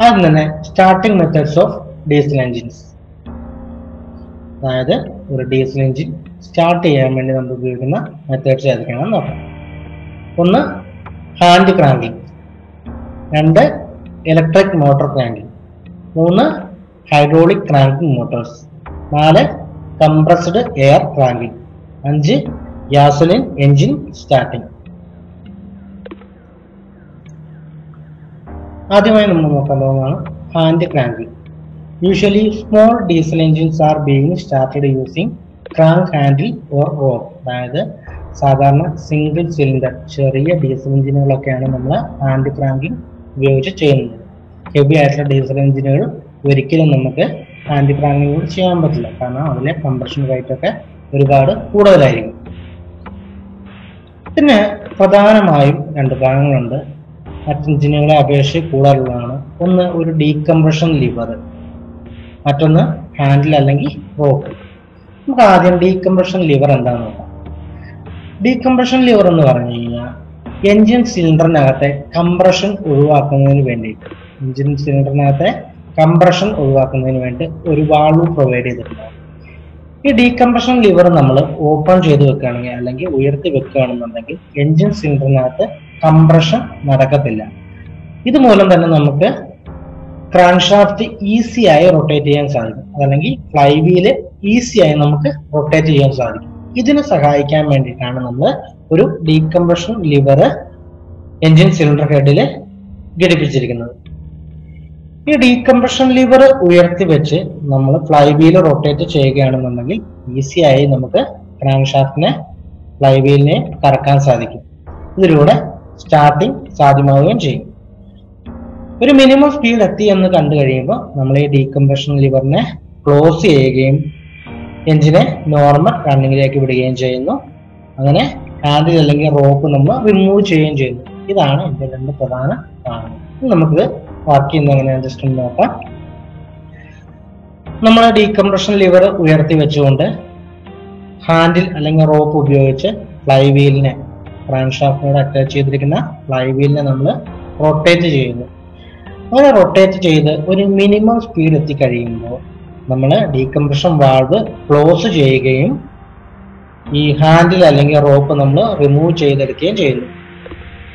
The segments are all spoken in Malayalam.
ആദ്യം തന്നെ starting methods of diesel engines അതായത് ഒരു ഡീസൽ എൻജിൻ സ്റ്റാർട്ട് ചെയ്യാൻ വേണ്ടി നമ്മൾ ഉപയോഗിക്കുന്ന മെത്തേഡ്സ് ഏതൊക്കെയാണെന്ന് നോക്കാം. ഒന്ന് ഹാൻഡ് ക്രാങ്കിങ് രണ്ട് ഇലക്ട്രിക് മോട്ടോർ ക്രാങ്കിങ് മൂന്ന് ഹൈഡ്രോളിക് ക്രാങ്കിങ് മോട്ടോഴ്സ് നാല് കംപ്രസ്ഡ് എയർ ക്രാങ്കിങ് അഞ്ച് ഗ്യാസോലിൻ എഞ്ചിൻ സ്റ്റാർട്ടിംഗ് ആദ്യമായി നമ്മൾ നോക്കാൻ പോകുന്നതാണ് hand cranking usually small diesel engines are being started using crank handle or rope അതായത് സാധാരണ സിംഗിൾ സിലിണ്ടർ ചെറിയ ഡീസൽ എഞ്ചിനുകളൊക്കെയാണ് നമ്മൾ ഹാൻഡ് ക്രാങ്കിങ് ഉപയോഗിച്ച് ചെയ്യുന്നത്. ഹെവി ആയിട്ടുള്ള ഡീസൽ എഞ്ചിനുകൾ ഒരിക്കലും നമുക്ക് ഹാൻഡ് ക്രാങ്കിങ് ചെയ്യാൻ പറ്റില്ല. കാരണം അതിലെ കംപ്രഷൻ റേറ്റ് ഒക്കെ ഒരുപാട് കൂടുതലായിരിക്കും. പിന്നെ പ്രധാനമായും രണ്ട് ഭാഗങ്ങളുണ്ട്. മറ്റ് എഞ്ചിനുകളെ അപേക്ഷിച്ച് കൂടുതലുള്ളതാണ് ഒന്ന് ഒരു ഡീകംപ്രഷൻ ലിവർ. മറ്റൊന്ന് ഹാൻഡിൽ അല്ലെങ്കിൽ റോക്ക്. നമുക്ക് ആദ്യം ഡീകംപ്രഷൻ ലിവർ എന്താണെന്ന് നോക്കാം. ഡീകംപ്രഷൻ ലിവർ എന്ന് പറഞ്ഞു കഴിഞ്ഞാൽ എഞ്ചിൻ സിലിണ്ടറിനകത്തെ കംപ്രഷൻ ഒഴിവാക്കുന്നതിന് വേണ്ടിയിട്ട് എഞ്ചിൻ സിലിണ്ടറിനകത്തെ കംപ്രഷൻ ഒഴിവാക്കുന്നതിന് വേണ്ടി ഒരു വാൾവ് പ്രൊവൈഡ് ചെയ്തിട്ടുണ്ട്. ഈ ഡീകംപ്രഷൻ ലിവർ നമ്മൾ ഓപ്പൺ ചെയ്ത് വെക്കുകയാണെങ്കിൽ അല്ലെങ്കിൽ ഉയർത്തി വെക്കുകയാണെന്നുണ്ടെങ്കിൽ എഞ്ചിൻ സിലിണ്ടറിനകത്ത് കംപ്രഷൻ നടക്കത്തില്ല. ഇതുമൂലം തന്നെ നമുക്ക് ക്രാൻഷാഫ്റ്റ് ഈസി ആയി റൊട്ടേറ്റ് ചെയ്യാൻ സാധിക്കും. അതല്ലെങ്കിൽ ഫ്ലൈ വീൽ ഈസി ആയി നമുക്ക് റൊട്ടേറ്റ് ചെയ്യാൻ സാധിക്കും. ഇതിനെ സഹായിക്കാൻ വേണ്ടിയിട്ടാണ് നമ്മൾ ഒരു ഡീകംപ്രഷൻ ലിവർ എഞ്ചിൻ സിലിണ്ടർ ഹെഡിൽ ഘടിപ്പിച്ചിരിക്കുന്നത്. ഈ ഡീകംപ്രഷൻ ലിവർ ഉയർത്തി വെച്ച് നമ്മൾ ഫ്ലൈ വീൽ റൊട്ടേറ്റ് ചെയ്യുകയാണെന്നുണ്ടെങ്കിൽ ഈസി ആയി നമുക്ക് ക്രാൻഷാഫ്റ്റിനെ ഷാഫ്റ്റിനെ ഫ്ലൈ വീലിനെ കറക്കാൻ സാധിക്കും. ഇതിലൂടെ സ്റ്റാർട്ടിങ് സാധ്യമാവുകയും ചെയ്യും. ഒരു മിനിമം സ്പീഡ് എത്തി എന്ന് കണ്ടു കഴിയുമ്പോൾ നമ്മൾ ഈ ഡീകംപ്രഷൻ ലിവറിനെ ക്ലോസ് ചെയ്യുകയും എഞ്ചിനെ നോർമൽ റണ്ണിങ്ങിലേക്ക് വിടുകയും ചെയ്യുന്നു. അങ്ങനെ ഹാൻഡിൽ അല്ലെങ്കിൽ റോപ്പ് നമ്മൾ റിമൂവ് ചെയ്യുകയും ചെയ്യുന്നു. ഇതാണ് എന്റെ രണ്ട് പ്രധാന കാരണം നമുക്ക് വർക്ക് ചെയ്യുന്ന എങ്ങനെയാണ് ജസ്റ്റ് നോക്കാം. നമ്മൾ ഡീകംപ്രഷൻ ലിവർ ഉയർത്തി വെച്ചുകൊണ്ട് ഹാൻഡിൽ അല്ലെങ്കിൽ റോപ്പ് ഉപയോഗിച്ച് ഫ്ലൈ വീലിനെ ക്രാങ്ക് ഷാഫ്റ്റിനോട് അറ്റാച്ച് ചെയ്തിരിക്കുന്ന ഫ്ലൈ വീലിനെ നമ്മൾ റൊട്ടേറ്റ് ചെയ്യുന്നു. അങ്ങനെ റൊട്ടേറ്റ് ചെയ്ത് ഒരു മിനിമം സ്പീഡ് എത്തിക്കഴിയുമ്പോൾ നമ്മൾ ഡീകംപ്രഷൻ വാൾവ് ക്ലോസ് ചെയ്യുകയും ഈ ഹാൻഡിൽ അല്ലെങ്കിൽ റോപ്പ് നമ്മൾ റിമൂവ് ചെയ്തെടുക്കുകയും ചെയ്യുന്നു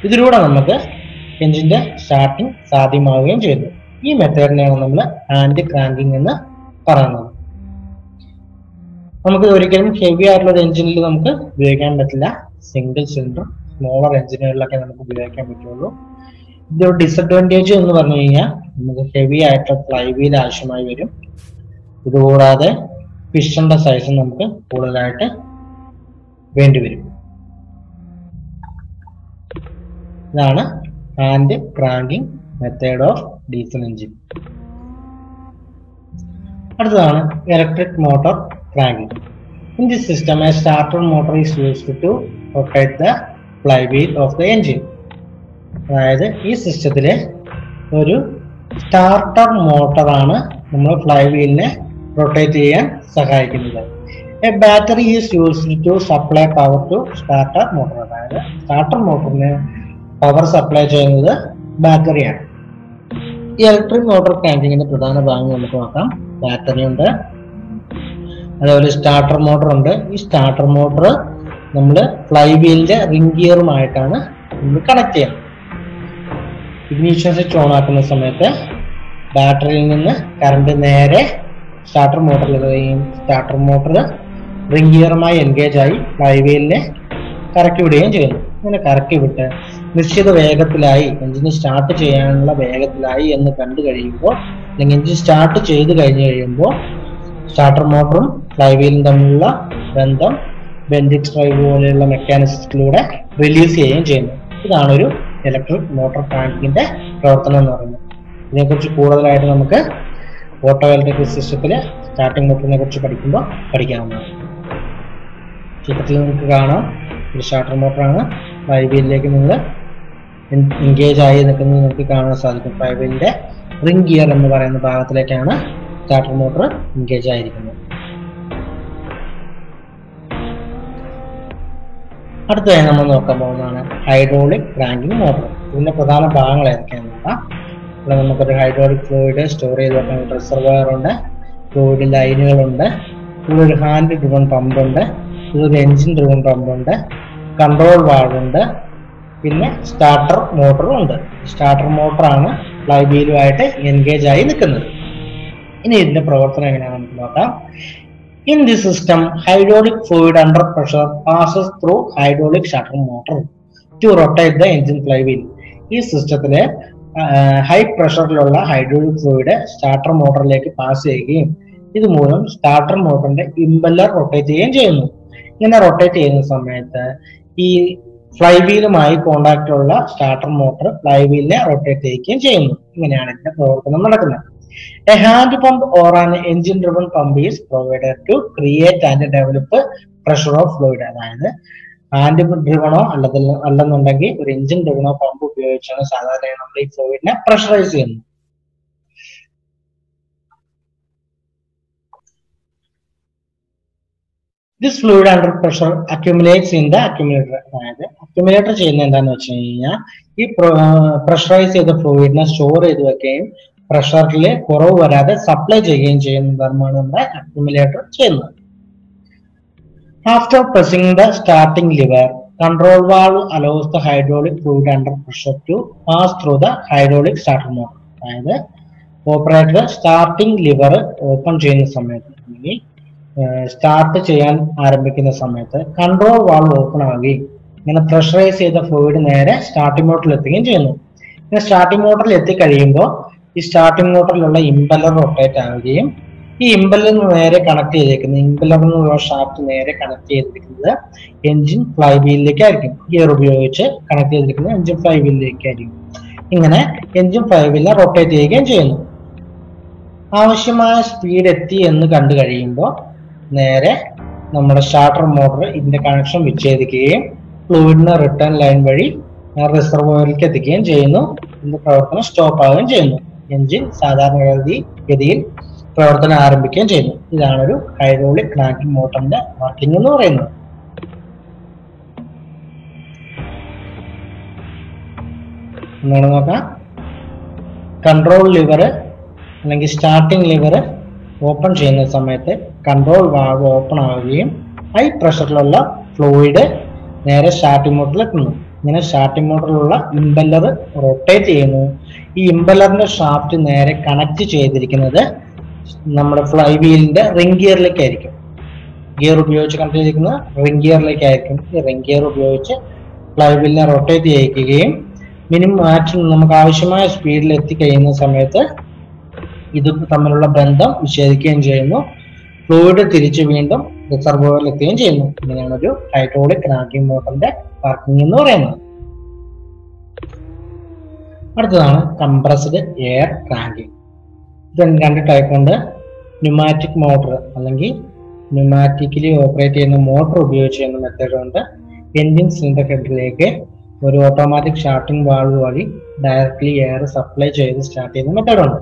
ഇതിലൂടെ നമുക്ക് എഞ്ചിന്റെ സ്റ്റാർട്ടിങ് സാധ്യമാവുകയും ചെയ്യുന്നു ഈ മെത്തേഡിനെയാണ് നമ്മൾ ഹാൻഡ് ക്രാങ്കിങ് എന്ന് പറയുന്നത്. നമുക്ക് ഒരിക്കലും ഹെവി ആയിട്ടുള്ള ഒരു എഞ്ചിനിൽ നമുക്ക് ഉപയോഗിക്കാൻ പറ്റില്ല. സിംഗിൾ സിലിണ്ടർ സ്മോളർ എഞ്ചിനുകളിലൊക്കെ നമുക്ക് ഉപയോഗിക്കാൻ പറ്റുള്ളൂ. ഇതിന്റെ ഒരു ഡിസഡ്വാന്റേജ് എന്ന് പറഞ്ഞു കഴിഞ്ഞാൽ നമുക്ക് ഹെവി ആയിട്ടുള്ള ഫ്ലൈ വീൽ ആവശ്യമായി വരും. ഇതുകൂടാതെ പിസ്റ്റന്റെ സൈസ് നമുക്ക് കൂടുതലായിട്ട് വേണ്ടി വരും. ഇതാണ് hand cranking method of diesel engine അടുത്തതാണ് electric motor cranking in this system a starter motor is used to rotate the fly wheel of the engine അതായത് ഈ സിസ്റ്റത്തിലെ ഒരു സ്റ്റാർട്ടർ മോട്ടറാണ് നമ്മൾ ഫ്ലൈ വീലിനെ റൊട്ടേറ്റ് ചെയ്യാൻ സഹായിക്കുന്നത്. A battery is used to supply power to starter motor അതായത് സ്റ്റാർട്ടർ മോട്ടറിന് പവർ സപ്ലൈ ചെയ്യുന്നത് ബാറ്ററിയാണ് ഈ ഇലക്ട്രിക് മോട്ടോർ ക്രാങ്കിങ്ങിന്റെ പ്രധാന ഭാഗം നമുക്ക് നോക്കാം. ബാറ്ററി ഉണ്ട്. അതേപോലെ സ്റ്റാർട്ടർ മോട്ടർ ഉണ്ട്. ഈ സ്റ്റാർട്ടർ മോട്ടർ നമ്മൾ ഫ്ലൈ വീലിന്റെ റിംഗ് ഗിയറുമായിട്ടാണ് നമ്മൾ കണക്ട് ചെയ്യുന്നത്. ഇഗ്നീഷൻ സ്വിച്ച് ഓൺ ആക്കുന്ന സമയത്ത് ബാറ്ററിയിൽ നിന്ന് കറണ്ട് നേരെ സ്റ്റാർട്ടർ മോട്ടറിൽ കഴിയും സ്റ്റാർട്ടർ മോട്ടർ റിംഗ് ഗിയറുമായി എൻഗേജ് ആയി ഫ്ലൈ വീലിനെ കറക്കി വിടുകയും ചെയ്യുന്നു. ഇങ്ങനെ കറക്കി വിട്ട് നിശ്ചിത വേഗത്തിലായി എഞ്ചിൻ സ്റ്റാർട്ട് ചെയ്യാനുള്ള വേഗത്തിലായി എന്ന് കണ്ടു കഴിയുമ്പോൾ അല്ലെങ്കിൽ എഞ്ചിൻ സ്റ്റാർട്ട് ചെയ്ത് കഴിഞ്ഞ് കഴിയുമ്പോൾ സ്റ്റാർട്ടർ മോട്ടറും ഫ്ലൈ വീലും തമ്മിലുള്ള ബന്ധം ബെൻഡിക്സ് ഡ്രൈവ് പോലെയുള്ള മെക്കാനിസത്തിലൂടെ റിലീസ് ചെയ്യുകയും ചെയ്യുന്നു. ഇതാണ് ഒരു ഇലക്ട്രിക് മോട്ടോർ ടാങ്കിന്റെ പ്രവർത്തനം എന്ന് പറയുന്നത്. ഇതിനെക്കുറിച്ച് കൂടുതലായിട്ട് നമുക്ക് ഓട്ടോ ഇലക്ട്രിക് സിസ്റ്റത്തിൽ സ്റ്റാർട്ടിംഗ് മോട്ടറിനെ കുറിച്ച് പഠിക്കുമ്പോൾ പഠിക്കാവുന്നതാണ്. ചിത്രത്തിൽ നിങ്ങൾക്ക് കാണാം. ഒരു സ്റ്റാർട്ടർ മോട്ടറാണ് ഫ്ലൈ വീലിലേക്ക് നിങ്ങൾ എൻഗേജ് ആയി നിൽക്കുന്നത് നിങ്ങൾക്ക് കാണാൻ സാധിക്കും. ഫ്ലൈവീലിന്റെ റിംഗ് ഗിയർ എന്ന് പറയുന്ന ഭാഗത്തിലേക്കാണ് സ്റ്റാർട്ടർ മോട്ടർ എൻഗേജ് ആയിരിക്കുന്നത്. അടുത്തതായി നമ്മൾ നോക്കാൻ പോകുന്നതാണ് ഹൈഡ്രോളിക് ക്രാങ്കിങ് മോട്ടർ ഇതിന്റെ പ്രധാന ഭാഗങ്ങൾ ഏതൊക്കെയാണെന്ന് നോക്കാം. ഇവിടെ നമുക്കൊരു ഹൈഡ്രോളിക് ഫ്ലൂയിഡ് സ്റ്റോർ ചെയ്ത് വെക്കാൻ റിസർവയർ ഉണ്ട്. ഫ്ലൂയിഡ് ലൈനുകളുണ്ട് ഇവിടെ ഒരു ഹാൻഡ് ഡ്രിവൺ പമ്പ് ഉണ്ട്. ഇതൊരു എഞ്ചിൻ ഡ്രിവൺ പമ്പ് ഉണ്ട്. കൺട്രോൾ വാൾവ് ഉണ്ട്. പിന്നെ സ്റ്റാർട്ടർ മോട്ടറും ഉണ്ട്. സ്റ്റാർട്ടർ മോട്ടറാണ് ഫ്ലൈ വീലുമായിട്ട് എൻഗേജ് ആയി നിൽക്കുന്നത്. ഇനി ഇതിന്റെ പ്രവർത്തനം എങ്ങനെയാണെന്ന് നമുക്ക് നോക്കാം. In the system hydraulic fluid under pressure passes through hydraulic shutter to rotate the engine fly wheel ഈ സിസ്റ്റത്തിലെ ഹൈ പ്രഷറിലുള്ള ഹൈഡ്രോളിക് ഫ്ലൂയിഡ് സ്റ്റാർട്ടർ മോട്ടറിലേക്ക് പാസ് ചെയ്യുകയും ഇതുമൂലം സ്റ്റാർട്ടർ മോട്ടറിന്റെ ഇമ്പല്ലർ റൊട്ടേറ്റ് ചെയ്യുകയും ചെയ്യുന്നു. ഇങ്ങനെ റൊട്ടേറ്റ് ചെയ്യുന്ന സമയത്ത് ഈ ഫ്ലൈ വീലുമായി കോണ്ടാക്ട് ഉള്ള സ്റ്റാർട്ടർ മോട്ടർ ഫ്ലൈ വീലിനെ റൊട്ടേറ്റ് ചെയ്യുകയും ചെയ്യുന്നു. ഇങ്ങനെയാണ് ഇതിന്റെ പ്രവർത്തനം നടക്കുന്നത്. A hand pump or an engine driven pump is provided to create and develop pressure of fluid. അതായത് ഹാൻഡ് ഡ്രിവണോ അല്ലെങ്കിൽ അല്ലെന്നുണ്ടെങ്കിൽ ഒരു എഞ്ചിൻ ഡ്രിവണോ പമ്പ് ഉപയോഗിച്ചാണ് സാധാരണ നമ്മൾ ഈ ഫ്ലൂയിഡിനെ പ്രഷറൈസ് ചെയ്യുന്നത് this fluid under pressure accumulates in the accumulator അതായത് അക്യുമുലേറ്റർ ചെയ്യുന്ന എന്താന്ന് വെച്ച് കഴിഞ്ഞാൽ ഈ പ്രഷറൈസ് ചെയ്ത ഫ്ലൂയിഡിനെ സ്റ്റോർ ചെയ്ത് വെക്കുകയും പ്രഷറിൽ കുറവ് വരാതെ സപ്ലൈ ചെയ്യുകയും ചെയ്യുന്ന ധർമ്മമാണ് നമ്മുടെ അക്യുമുലേറ്റർ ചെയ്യുന്നത്. After pressing the starting lever control valve allows the hydraulic fluid under pressure to pass through the hydraulic starter motor അതായത് ഓപ്പറേറ്റർ സ്റ്റാർട്ടിംഗ് ലിവർ ഓപ്പൺ ചെയ്യുന്ന സമയത്ത് അല്ലെങ്കിൽ സ്റ്റാർട്ട് ചെയ്യാൻ ആരംഭിക്കുന്ന സമയത്ത് കൺട്രോൾ വാൾവ് ഓപ്പൺ ആവുകയും ഇങ്ങനെ പ്രഷറൈസ് ചെയ്ത ഫ്ലൂയിഡ് നേരെ സ്റ്റാർട്ടിംഗ് മോട്ടറിൽ എത്തുകയും ചെയ്യുന്നു. ഇങ്ങനെ സ്റ്റാർട്ടിംഗ് മോട്ടറിൽ എത്തിക്കഴിയുമ്പോൾ ഈ സ്റ്റാർട്ടിംഗ് മോട്ടറിലുള്ള ഇമ്പലർ റൊട്ടേറ്റ് ആവുകയും ഈ ഇമ്പലർ നേരെ കണക്ട് ചെയ്തേക്കുന്നത് ഇമ്പല്ലറിനുള്ള ഷാഫ്റ്റ് നേരെ കണക്ട് ചെയ്തിരിക്കുന്നത് എഞ്ചിൻ ഫ്ലൈ വീലിലേക്കായിരിക്കും ഗിയർ ഉപയോഗിച്ച് കണക്ട് ചെയ്തിരിക്കുന്നത് എഞ്ചിൻ ഫ്ലൈ വീലിലേക്കായിരിക്കും ഇങ്ങനെ എഞ്ചിൻ ഫ്ലൈ വീലർ റൊട്ടേറ്റ് ചെയ്യുകയും ചെയ്യുന്നു. ആവശ്യമായ സ്പീഡ് എത്തി എന്ന് കണ്ടു കഴിയുമ്പോൾ നേരെ നമ്മുടെ സ്റ്റാർട്ടർ മോട്ടർ ഇതിന്റെ കണക്ഷൻ വിച്ഛേദിക്കുകയും ഫ്ലൂയിഡിന് റിട്ടേൺ ലൈൻ വഴി റിസർവോയറിലേക്ക് എത്തിക്കുകയും ചെയ്യുന്നു. ഇതിന്റെ പ്രവർത്തനം സ്റ്റോപ്പ് ആവുകയും ചെയ്യുന്നു. എഞ്ചിൻ സാധാരണഗതി ഗതിയിൽ പ്രവർത്തനം ആരംഭിക്കുകയും ചെയ്യുന്നു. ഇതാണ് ഒരു ഹൈഡ്രോളിക് ക്രാക്കിംഗ് മോട്ടറിന്റെ വർക്കിംഗ് എന്ന് പറയുന്നത്. എന്താണ് നോക്കാം. കൺട്രോൾ ലിവർ അല്ലെങ്കിൽ സ്റ്റാർട്ടിംഗ് ലിവർ ഓപ്പൺ ചെയ്യുന്ന സമയത്ത് കൺട്രോൾ വാൾവ് ഓപ്പൺ ആവുകയും ഹൈ പ്രഷറിലുള്ള ഫ്ലൂയിഡ് നേരെ സ്റ്റാർട്ടിംഗ് മോട്ടറിൽ എത്തുന്നു. ഇങ്ങനെ സ്റ്റാർട്ടിംഗ് മോട്ടറിലുള്ള ഇമ്പല്ലർ റൊട്ടേറ്റ് ചെയ്യുന്നു. ഈ ഇമ്പല്ലറിന്റെ ഷാഫ്റ്റ് നേരെ കണക്ട് ചെയ്തിരിക്കുന്നത് നമ്മുടെ ഫ്ലൈ വീലിന്റെ റിംഗ് ഗിയറിലേക്കായിരിക്കും ഗിയർ ഉപയോഗിച്ച് കണക്ട് ചെയ്തിരിക്കുന്നത് റിംഗ് ഗിയറിലേക്കായിരിക്കും ഈ റിംഗ് ഗിയർ ഉപയോഗിച്ച് ഫ്ലൈ വീലിനെ റൊട്ടേറ്റ് ചെയ്യിക്കുകയും മിനിമം മാക്സിമം നമുക്ക് ആവശ്യമായ സ്പീഡിൽ എത്തിക്കഴിയുന്ന സമയത്ത് ഇത് തമ്മിലുള്ള ബന്ധം വിച്ഛേദിക്കുകയും ചെയ്യുന്നു. ഫ്ലൂയിഡ് തിരിച്ച് വീണ്ടും റിസർവോയറിൽ എത്തുകയും ചെയ്യുന്നു. ഇങ്ങനെയാണ് ഒരു ഹൈഡ്രോളിക് ക്രാങ്കിംഗ് മോട്ടറിന്റെ വർക്കിംഗ് എന്ന് പറയുന്നത്. അടുത്തതാണ് കംപ്രസ്ഡ് എയർ ടാങ്കിങ് ഇത് രണ്ട് ടൈപ്പ് ഉണ്ട്? ന്യൂമാറ്റിക് മോട്ടർ അല്ലെങ്കിൽ ന്യൂമാറ്റിക്കലി ഓപ്പറേറ്റ് ചെയ്യുന്ന മോട്ടർ ഉപയോഗിച്ച് ചെയ്യുന്ന മെത്തേഡ് ഉണ്ട്. എൻജിൻ സിലിണ്ടർ ഹെഡിലേക്ക് ഒരു ഓട്ടോമാറ്റിക് ഷാർട്ടിംഗ് വാൾവ് വഴി ഡയറക്ട്ലി എയർ സപ്ലൈ ചെയ്ത് സ്റ്റാർട്ട് ചെയ്യുന്ന മെത്തേഡ് ഉണ്ട്.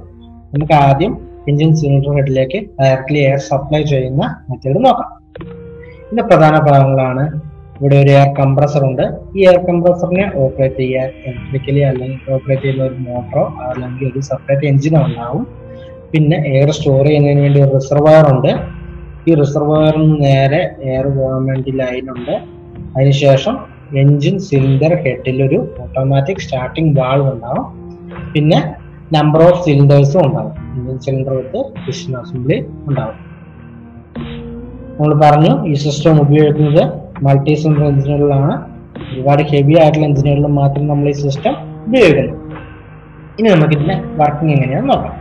നമുക്ക് ആദ്യം എഞ്ചിൻ സിലിണ്ടർ ഹെഡിലേക്ക് ഡയറക്ട്ലി എയർ സപ്ലൈ ചെയ്യുന്ന മെത്തേഡ് നോക്കാം. ഇതിന്റെ പ്രധാന ഭാഗങ്ങളാണ് ഇവിടെ ഒരു എയർ കംപ്രസർ ഉണ്ട്. ഈ എയർ കംപ്രസറിനെ ഓപ്പറേറ്റ് ചെയ്യാൻ ഇലക്ട്രിക്കലി അല്ലെങ്കിൽ ഓപ്പറേറ്റ് ചെയ്യുന്ന ഒരു മോട്ടറോ അല്ലെങ്കിൽ ഒരു സെപ്പറേറ്റ് എഞ്ചിനോ ഉണ്ടാവും പിന്നെ എയർ സ്റ്റോർ ചെയ്യുന്നതിന് വേണ്ടി ഒരു റിസർവയർ ഉണ്ട്. ഈ റിസർവയറിന് നേരെ എയർ പോകാൻ വേണ്ടി ലൈൻ ഉണ്ട്. അതിനുശേഷം എഞ്ചിൻ സിലിണ്ടർ ഹെഡിൽ ഒരു ഓട്ടോമാറ്റിക് സ്റ്റാർട്ടിംഗ് വാൾവ് ഉണ്ടാവും. പിന്നെ നമ്പർ ഓഫ് സിലിണ്ടേഴ്സും ഉണ്ടാവും. Engine cylinder with piston assembly ഉണ്ടാവും. നമ്മൾ പറഞ്ഞു ഈ സിസ്റ്റം ഉപയോഗിക്കുന്നത് മൾട്ടി സിലിണ്ടർ എഞ്ചിനുകളിലാണ് ഒരുപാട് ഹെവി ആയിട്ടുള്ള എഞ്ചിനുകളിൽ മാത്രം നമ്മൾ ഈ സിസ്റ്റം ഉപയോഗിക്കുന്നു. ഇനി നമുക്ക് ഇതിന്റെ വർക്കിംഗ് എങ്ങനെയാണെന്ന് നോക്കാം.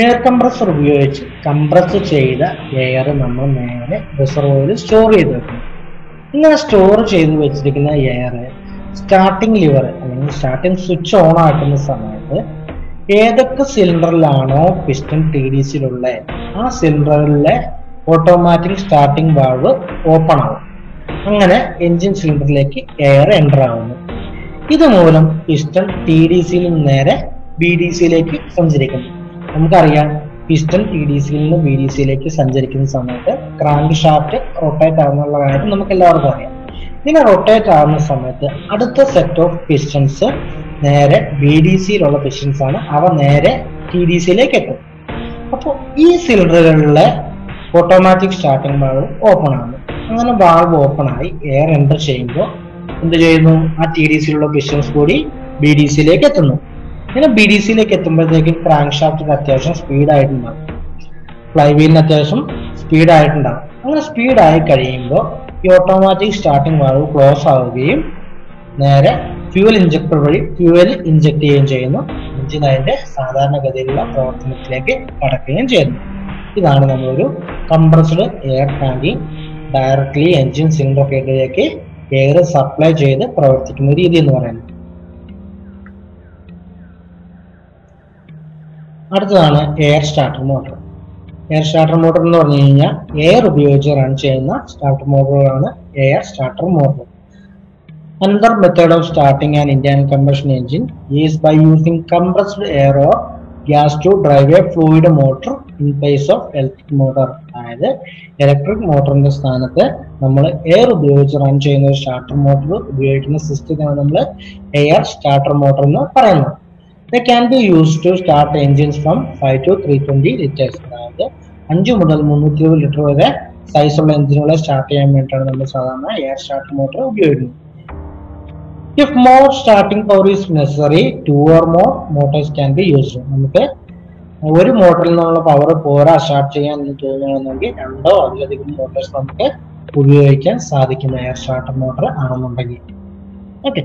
എയർ കംപ്രസർ ഉപയോഗിച്ച് കംപ്രസ് ചെയ്ത എയർ നമ്മൾ നേരെ റിസർവോയിൽ സ്റ്റോർ ചെയ്ത് വെക്കുന്നു. ഇങ്ങനെ സ്റ്റോർ ചെയ്ത് വെച്ചിരിക്കുന്ന എയർ സ്റ്റാർട്ടിംഗ് ലിവർ അല്ലെങ്കിൽ സ്റ്റാർട്ടിംഗ് സ്വിച്ച് ഓൺ ആക്കുന്ന സമയത്ത് ഏതൊക്കെ സിലിണ്ടറിലാണോ പിസ്റ്റൺ ടി ഡി സിയിലുള്ള ആ സിലിണ്ടറിലെ ഓട്ടോമാറ്റിക് സ്റ്റാർട്ടിംഗ് വാൾവ് ഓപ്പൺ ആവും. അങ്ങനെ എഞ്ചിൻ സിലിണ്ടറിലേക്ക് എയർ എന്റർ ആവുന്നു. ഇതുമൂലം പിസ്റ്റൺ ടി ഡി സിയിൽ നിന്ന് നേരെ ബി ഡി സിയിലേക്ക് സഞ്ചരിക്കുന്നു. നമുക്കറിയാം പിസ്റ്റൺ ടി ഡി സിയിൽ നിന്ന് ബി ഡി സിയിലേക്ക് സഞ്ചരിക്കുന്ന സമയത്ത് ക്രാങ്ക് ഷാഫ്റ്റ് റൊട്ടേറ്റ് ആവുന്നുള്ള കാര്യം നമുക്ക് എല്ലാവർക്കും അറിയാം. ഇങ്ങനെ റൊട്ടേറ്റ് ആവുന്ന സമയത്ത് അടുത്ത സെറ്റ് ഓഫ് പിസ്റ്റൺസ് നേരെ ബി ഡി സിയിലുള്ള പിസ്റ്റൺസ് ആണ് അവ നേരെ ടി ഡി സിയിലേക്ക് എത്തും. അപ്പോൾ ഈ സിലിണ്ടറുകളിലെ ഓട്ടോമാറ്റിക് സ്റ്റാർട്ടിംഗ് വാൾവ് ഓപ്പൺ ആണ്. അങ്ങനെ വാൾവ് ഓപ്പൺ ആയി എയർ എന്റർ ചെയ്യുമ്പോൾ എന്ത് ചെയ്യുന്നു? ആ ടി ഡി സിയിലുള്ള പിസ്റ്റൻസ് കൂടി ബി ഡി സിയിലേക്ക് എത്തുന്നു. ഇങ്ങനെ ബി ഡി സിയിലേക്ക് എത്തുമ്പോഴത്തേക്കും ക്രാങ്ക് ഷാഫ്റ്റിന് അത്യാവശ്യം സ്പീഡായിട്ടുണ്ടാകും ഫ്ലൈ വീലിന് അത്യാവശ്യം സ്പീഡായിട്ടുണ്ടാകും അങ്ങനെ സ്പീഡായി കഴിയുമ്പോൾ ഈ ഓട്ടോമാറ്റിക് സ്റ്റാർട്ടിംഗ് വാൾവ് ക്ലോസ് ആവുകയും നേരെ ഫ്യൂവൽ ഇഞ്ചക്ടർ വഴി ഫ്യൂവൽ ഇഞ്ചക്ട് ചെയ്യുകയും ചെയ്യുന്നു. എഞ്ചിൻ അതിന്റെ സാധാരണഗതിയിലുള്ള പ്രവർത്തനത്തിലേക്ക് കടക്കുകയും ചെയ്യുന്നു. ഇതാണ് നമ്മളൊരു കംപ്രസ്ഡ് എയർ ടാങ്കിൽ ഡയറക്ട്ലി എഞ്ചിൻ സിലിണ്ടർ ഹെഡിലേക്ക് എയർ സപ്ലൈ ചെയ്ത് പ്രവർത്തിക്കുന്ന രീതി എന്ന് പറയുന്നത് അടുത്തതാണ് air starter motor air starter motor എന്ന് പറഞ്ഞു കഴിഞ്ഞാൽ എയർ ഉപയോഗിച്ച് റൺ ചെയ്യുന്ന starter മോട്ടറുകളാണ് air starter motor Another method of starting an internal combustion engine is by using compressed air or gas to drive a fluid motor in place of electric motor. അതായത് ഇലക്ട്രിക് മോട്ടറിന്റെ സ്ഥാനത്ത് നമ്മൾ എയർ ഉപയോഗിച്ച് റൺ ചെയ്യുന്ന ഒരു സ്റ്റാർട്ടർ മോട്ടർ ഉപയോഗിക്കുന്ന സിസ്റ്റത്തിനാണ് നമ്മൾ എയർ സ്റ്റാർട്ടർ മോട്ടർ എന്ന് പറയുന്നത് They can be used to start engines from 5 to 320 liters. അതായത് അഞ്ച് മുതൽ മുന്നൂറ്റി ഇരുപത് ലിറ്റർ വരെ സൈസുള്ള എഞ്ചിനുകളെ സ്റ്റാർട്ട് ചെയ്യാൻ വേണ്ടിയിട്ടാണ് നമ്മൾ സാധാരണ എയർ സ്റ്റാർട്ടർ മോട്ടർ ഉപയോഗിക്കുന്നത് If more starting power is necessary, two or more motors can be used. നമുക്ക് ഒരു മോട്ടറിൽ നിന്നുള്ള പവർ പോരാ സ്റ്റാർട്ട് ചെയ്യാൻ തോന്നുകയാണെന്നുണ്ടെങ്കിൽ രണ്ടോ അതിലധികം മോട്ടോഴ്സ് നമുക്ക് ഉപയോഗിക്കാൻ സാധിക്കും എയർ സ്റ്റാർട്ടർ മോട്ടർ ആണെന്നുണ്ടെങ്കിൽ. ഓക്കെ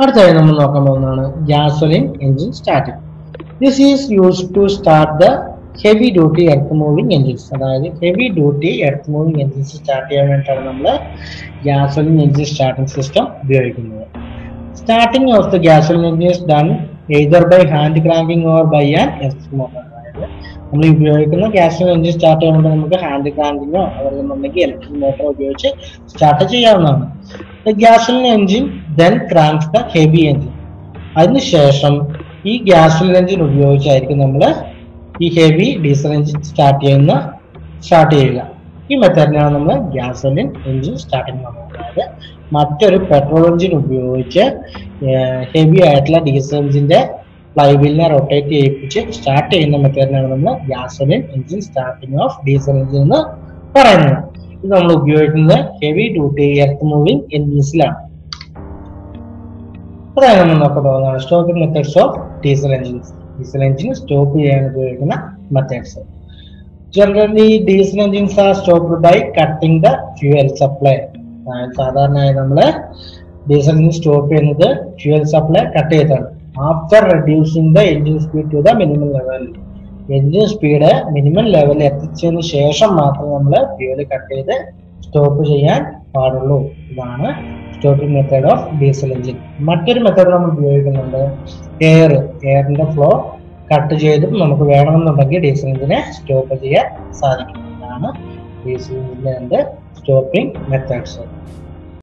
അടുത്തതായി നമ്മൾ നോക്കാൻ പോകുന്നതാണ് gasoline engine starting this is use to start the heavy duty earth moving engines അതായത് heavy duty earth moving engines start ചെയ്യാൻ വേണ്ടിയിട്ടാണ് നമ്മൾ ഗ്യാസോലിൻ എൻജിൻ സ്റ്റാർട്ടിംഗ് സിസ്റ്റം ഉപയോഗിക്കുന്നത്. Starting of the gasoline engines done either by hand cranking or by an motor അതായത് നമ്മൾ ഉപയോഗിക്കുന്ന ഗ്യാസോലിൻ എൻജിൻ സ്റ്റാർട്ട് ചെയ്യാൻ വേണ്ടി നമുക്ക് ഹാൻഡ് ക്രാങ്കിങ്ങോ അതല്ലെന്നുണ്ടെങ്കിൽ ഇലക്ട്രിക് മോട്ടർ ഉപയോഗിച്ച് സ്റ്റാർട്ട് ചെയ്യാവുന്നതാണ്. The gasoline engine then cranks the heavy engine അതിനുശേഷം ഈ ഗ്യാസോലിൻ എഞ്ചിൻ ഉപയോഗിച്ചായിരിക്കും നമ്മൾ ഈ ഹെവി ഡീസൽ എഞ്ചിൻ സ്റ്റാർട്ട് ചെയ്യുന്ന സ്റ്റാർട്ട് ചെയ്യുക. ഈ മെത്തേഡിനാണ് നമ്മൾ ഗ്യാസോലിൻ എഞ്ചിൻ സ്റ്റാർട്ടിങ് അതായത് മറ്റൊരു പെട്രോൾ എഞ്ചിൻ ഉപയോഗിച്ച് ഹെവി ആയിട്ടുള്ള ഡീസൽ എഞ്ചിന്റെ ഫ്ലൈവീലിനെ റൊട്ടേറ്റ് ചെയ്യിപ്പിച്ച് സ്റ്റാർട്ട് ചെയ്യുന്ന മെത്തേഡിനാണ് നമ്മൾ gasoline engine starting of diesel engine എന്ന് പറയുന്നത്. ഇത് നമ്മൾ ഉപയോഗിക്കുന്നത് ഹെവി ഡ്യൂട്ടി എർത്ത് മൂവിംഗ് എഞ്ചിൻസിലാണ് അതായത് നമ്മൾ നോക്കാൻ പോകുന്നതാണ് stopping methods of diesel engines diesel engine stop ചെയ്യാൻ ഉപയോഗിക്കുന്ന methods generally diesel engines are stopped by cutting the fuel supply സാധാരണയായി നമ്മൾ ഡീസൽ എഞ്ചിൻ സ്റ്റോപ്പ് ചെയ്യുന്നത് ഫ്യൂവൽ സപ്ലൈ കട്ട് ചെയ്താണ്. After reducing the engine speed to the minimum level engine speed minimum ലെവലിൽ എത്തിച്ചതിന് ശേഷം മാത്രം നമ്മൾ ഫ്യൂവൽ കട്ട് ചെയ്ത് സ്റ്റോപ്പ് ചെയ്യാൻ പാടുള്ളൂ. ഇതാണ് stopping method of diesel engine മറ്റൊരു മെത്തേഡ് നമ്മൾ ഉപയോഗിക്കുന്നുണ്ട് എയർ എയറിന്റെ ഫ്ലോ കട്ട് ചെയ്തും നമുക്ക് വേണമെന്നുണ്ടെങ്കിൽ ഡീസൽ എഞ്ചിനെ സ്റ്റോപ്പ് ചെയ്യാൻ സാധിക്കും. ഇതാണ് ഡീസൽ എഞ്ചിന്റെ സ്റ്റോപ്പിംഗ് മെത്തേഡ്സ്